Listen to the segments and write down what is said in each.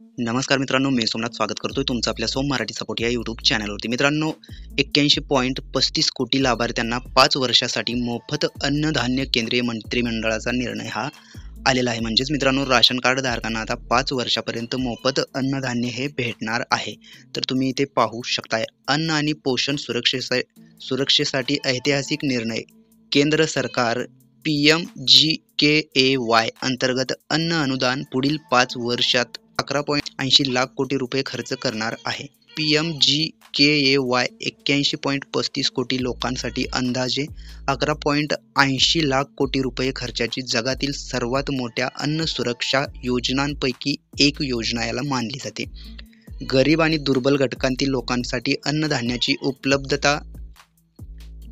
नमस्कार मित्रांनो मी सोमनाथ स्वागत करतोय तुमचं आपल्या सोम मराठी सपोर्ट या यूट्यूब चॅनलवरती मित्रांनो एक्क्याऐंशी पॉईंट पस्तीस कोटी लाभार्थ्यांना पाच वर्षासाठी मोफत अन्नधान्य केंद्रीय मंत्रिमंडळाचा निर्णय हा आलेला आहे. म्हणजेच मित्रांनो राशन कार्ड धारकांना आता पाच वर्षापर्यंत मोफत अन्नधान्य हे भेटणार आहे. तर तुम्ही इथे पाहू शकताय अन्न आणि पोषण सुरक्षेसा सुरक्षेसाठी ऐतिहासिक निर्णय. केंद्र सरकार P M G K A Y अंतर्गत अन्न अनुदान पुढील पाच वर्षात अकरा पॉईंट ऐंशी लाख कोटी रुपये खर्च करणार आहे. P M G K A Y एक्क्याऐंशी पॉईंट पस्तीस कोटी लोकांसाठी अंदाजे अकरा पॉईंट ऐंशी लाख कोटी रुपये खर्चाची जगातील सर्वात मोठ्या अन्न सुरक्षा योजनांपैकी एक योजना याला मानली जाते. गरीब आणि दुर्बल घटकांतील लोकांसाठी अन्नधान्याची उपलब्धता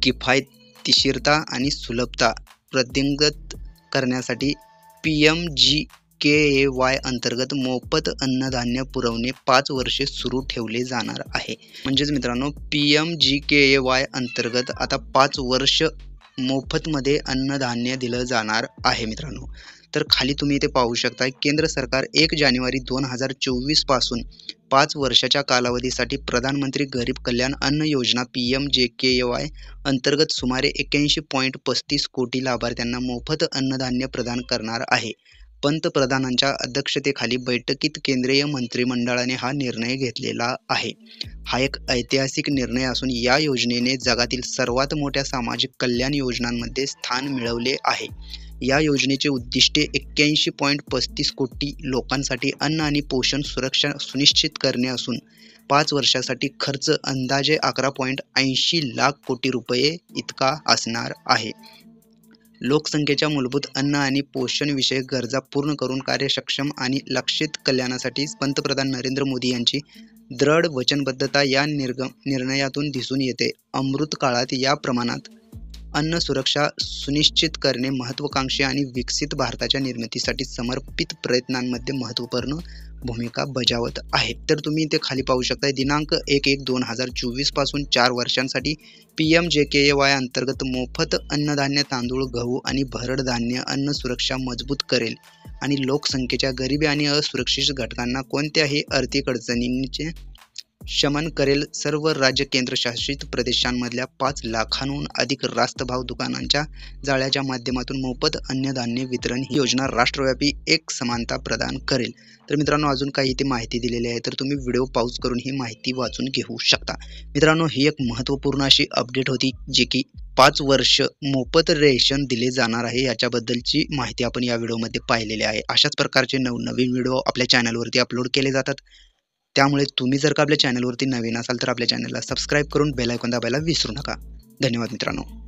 किफायतशीरता आणि सुलभता वृद्धिंगत करण्यासाठी P M G K A Y अंतर्गत मोफत अन्नधान्य पुरवणे पाच वर्षे सुरू ठेवले जाणार आहे. म्हणजेच मित्रांनो P M G K A Y अंतर्गत आता पाच वर्ष मोफतमध्ये अन्नधान्य दिलं जाणार आहे मित्रांनो. तर खाली तुम्ही इथे पाहू शकता केंद्र सरकार एक जानेवारी दोन हजार चोवीसपासून पाच वर्षाच्या कालावधीसाठी प्रधानमंत्री गरीब कल्याण अन्न योजना पी एम जे के ए वाय अंतर्गत सुमारे एक्क्याऐंशी पॉईंट पस्तीस कोटी लाभार्थ्यांना मोफत अन्नधान्य प्रदान करणार आहे. पंतप्रधानांच्या अध्यक्षतेखाली बैठकीत केंद्रीय मंत्रिमंडळाने हा निर्णय घेतलेला आहे. हा एक ऐतिहासिक निर्णय असून या योजनेने जगातील सर्वात मोठ्या सामाजिक कल्याण योजनांमध्ये स्थान मिळवले आहे. या योजनेचे उद्दिष्टे एक्क्याऐंशी पॉईंट पस्तीस कोटी लोकांसाठी अन्न आणि पोषण सुरक्षा सुनिश्चित करणे असून पाच वर्षासाठी खर्च अंदाजे अकरा पॉईंट ऐंशी लाख कोटी रुपये इतका असणार आहे. लोकसंख्येच्या मूलभूत अन्न आणि पोषण विषयक गरजा पूर्ण करून कार्यसक्षम आणि लक्षित कल्याणासाठी पंतप्रधान नरेंद्र मोदी यांची दृढ वचनबद्धता या निर्ग निर्णयातून दिसून येते. अमृत काळात या प्रमाणात अन्न सुरक्षा सुनिश्चित करणे महत्त्वाकांक्षी आणि विकसित भारताच्या निर्मितीसाठी समर्पित प्रयत्नांमध्ये महत्त्वपूर्ण भूमिका बजावत आहेत. तर तुम्ही इथे खाली पाहू शकता दिनांक एक एक दोन हजार चोवीसपासून चार वर्षांसाठी पी एम जे के ए वाय अंतर्गत मोफत अन्नधान्य तांदूळ गहू आणि भरड धान्य अन्न सुरक्षा मजबूत करेल आणि लोकसंख्येच्या गरिबी आणि असुरक्षित घटकांना कोणत्याही आर्थिक अडचणींचे शमन करेल सर्व राज्य केंद्रशासित प्रदेशांमधल्या पाच लाखांहून अधिक रास्तभाव दुकानांच्या जाळ्याच्या माध्यमातून मोफत अन्नधान्य वितरण ही योजना राष्ट्रव्यापी एक समानता प्रदान करेल. तर मित्रांनो अजून काही इथे माहिती दिलेली आहे तर तुम्ही व्हिडिओ पाऊस करून ही माहिती वाचून घेऊ शकता. मित्रांनो ही एक महत्त्वपूर्ण अशी अपडेट होती जी की पाच वर्ष मोफत रेशन दिले जाणार आहे याच्याबद्दलची माहिती आपण या व्हिडिओमध्ये पाहिलेली आहे. अशाच प्रकारचे नवनवीन व्हिडिओ आपल्या चॅनलवरती अपलोड केले जातात. त्यामुळे तुम्ही जर का आपल्या चॅनलवरती नवीन असाल तर आपल्या चॅनलला सबस्क्राईब करून बेल दाबायला विसरू नका. धन्यवाद मित्रांनो.